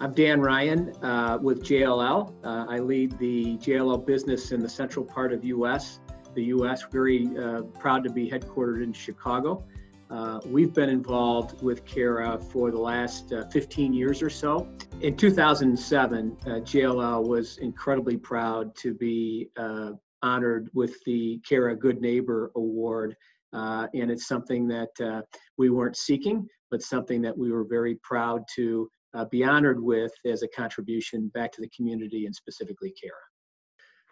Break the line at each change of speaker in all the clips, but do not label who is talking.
I'm Dan Ryan uh, with JLL. Uh, I lead the JLL business in the central part of U.S. The U.S. Very uh, proud to be headquartered in Chicago. Uh, we've been involved with Cara for the last uh, 15 years or so. In 2007, uh, JLL was incredibly proud to be honored with the Cara Good Neighbor Award. and it's something that we weren't seeking, but something that we were very proud to uh, be honored with as a contribution back to the community and specifically CARA.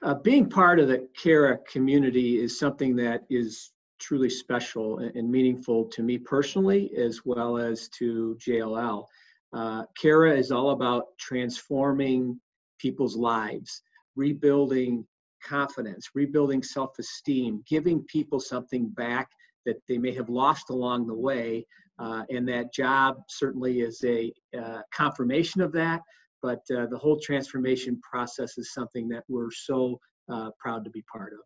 Uh, being part of the CARA community is something that is truly special and, meaningful to me personally as well as to JLL. Uh, CARA is all about transforming people's lives, rebuilding confidence, rebuilding self esteem, giving people something back that they may have lost along the way uh, and that job certainly is a uh, confirmation of that. But uh, the whole transformation process is something that we're so uh, proud to be part of.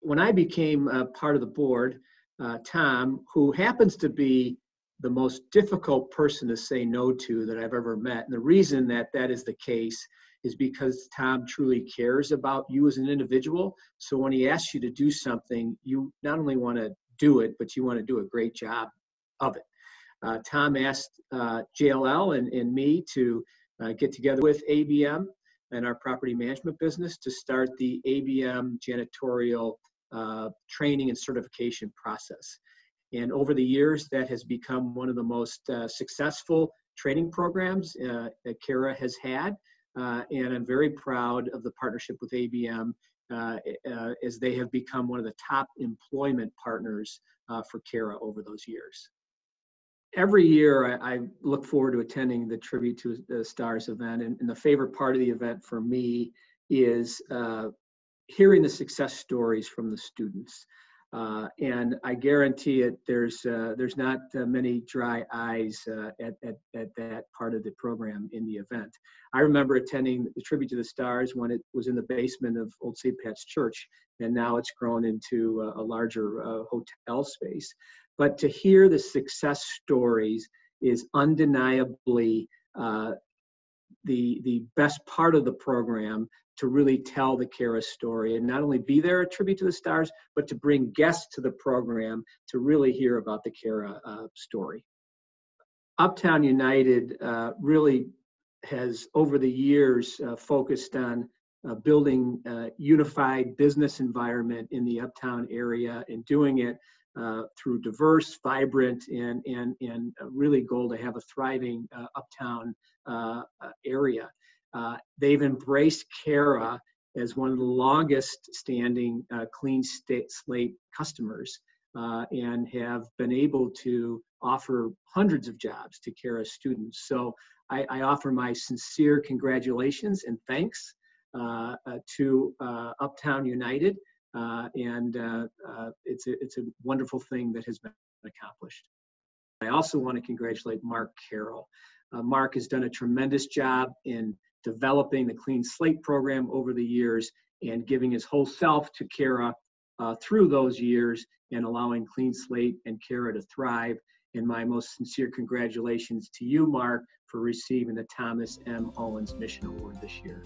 When I became part of the board, uh, Tom, who happens to be the most difficult person to say no to that I've ever met, and the reason that that is the case is because Tom truly cares about you as an individual. So when he asks you to do something, you not only want to do it, but you want to do a great job of it. Uh, Tom asked uh, JLL and, and me to uh, get together with ABM and our property management business to start the ABM janitorial uh, training and certification process. And over the years, that has become one of the most uh, successful training programs uh, that CARA has had. Uh, and I'm very proud of the partnership with ABM uh, uh, as they have become one of the top employment partners for CARA over those years every year I, I, look forward to attending the Tribute to the Stars event, and, and the favorite part of the event for me is uh, hearing the success stories from the students. Uh, and I guarantee it, there's uh, there's not uh, many dry eyes uh, at, at, at that part of the program in the event. I remember attending the Tribute to the Stars when it was in the basement of Old St. Pat's Church, and now it's grown into a, larger uh, hotel space. But to hear the success stories is undeniably uh, the the best part of the program to really tell the Cara story and not only be there a tribute to the stars, but to bring guests to the program to really hear about the Cara uh, story. Uptown United uh, really has over the years uh, focused on uh, building a unified business environment in the uptown area and doing it uh, through diverse, vibrant, and, and, and really goal to have a thriving uh, uptown uh, uh area. Uh, they've embraced CARA as one of the longest standing clean state slate customers and have been able to offer hundreds of jobs to CARA students. So I, I offer my sincere congratulations and thanks to Uptown United uh, and uh, uh, it's, a, it's a wonderful thing that has been accomplished. I also want to congratulate Mark Carroll. Uh, Mark has done a tremendous job in developing the Clean Slate program over the years and giving his whole self to Cara uh, through those years and allowing Clean Slate and Cara to thrive. And my most sincere congratulations to you, Mark, for receiving the Thomas M. Owens Mission Award this year.